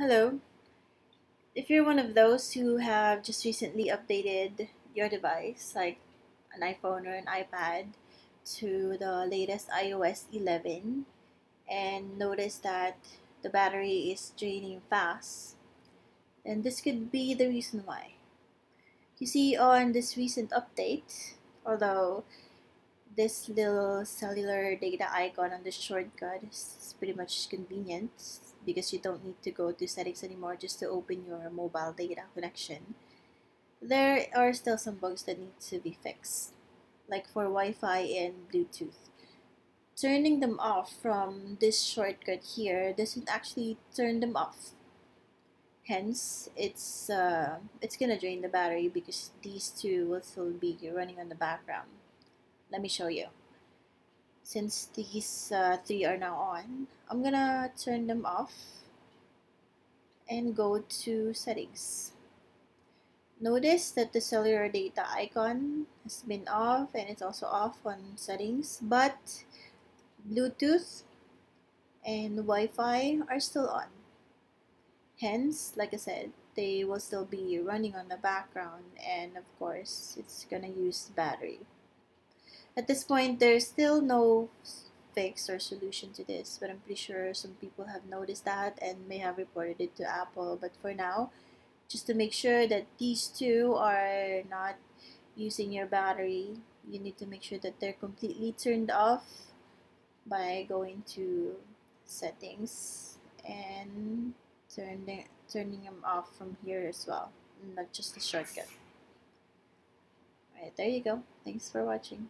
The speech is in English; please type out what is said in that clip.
Hello. If you're one of those who have just recently updated your device, like an iPhone or an iPad, to the latest iOS 11 and notice that the battery is draining fast, then this could be the reason why. You see, on this recent update, although this little cellular data icon on the shortcut is pretty much convenient because you don't need to go to settings anymore just to open your mobile data connection. There are still some bugs that need to be fixed, like for Wi-Fi and Bluetooth. Turning them off from this shortcut here doesn't actually turn them off. Hence, it's uh, it's gonna drain the battery because these two will still be running on the background. Let me show you. Since these uh, three are now on, I'm gonna turn them off and go to settings. Notice that the cellular data icon has been off and it's also off on settings, but Bluetooth and Wi-Fi are still on. Hence, like I said, they will still be running on the background and of course it's gonna use battery. At this point, there's still no fix or solution to this, but I'm pretty sure some people have noticed that and may have reported it to Apple. But for now, just to make sure that these two are not using your battery, you need to make sure that they're completely turned off by going to settings and turning turning them off from here as well, not just the shortcut. Alright, there you go. Thanks for watching.